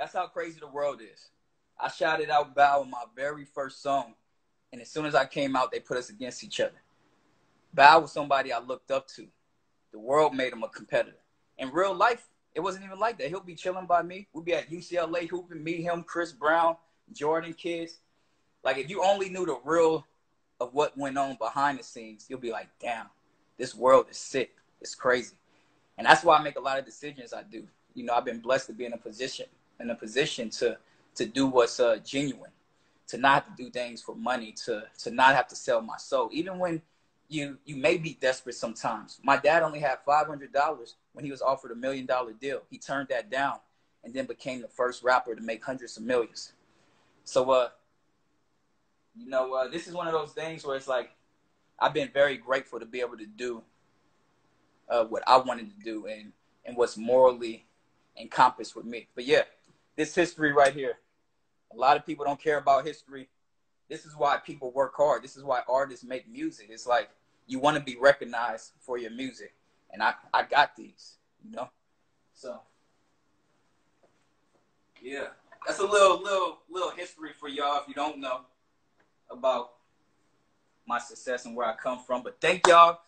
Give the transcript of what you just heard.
That's how crazy the world is. I shouted out Bow in my very first song, and as soon as I came out, they put us against each other. Bow was somebody I looked up to. The world made him a competitor. In real life, it wasn't even like that. He'll be chilling by me. We'll be at UCLA hooping, me, him, Chris Brown, Jordan kids. Like if you only knew the real of what went on behind the scenes, you'll be like, damn, this world is sick. It's crazy. And that's why I make a lot of decisions I do. You know, I've been blessed to be in a position in a position to to do what's uh, genuine, to not do things for money, to to not have to sell my soul. Even when you you may be desperate sometimes. My dad only had five hundred dollars when he was offered a million dollar deal. He turned that down and then became the first rapper to make hundreds of millions. So uh you know, uh, this is one of those things where it's like I've been very grateful to be able to do uh, what I wanted to do and and what's morally encompassed with me. But yeah, this history right here. A lot of people don't care about history. This is why people work hard. This is why artists make music. It's like you want to be recognized for your music, and I I got these, you know. So yeah, that's a little little little history for y'all if you don't know about my success and where I come from. But thank y'all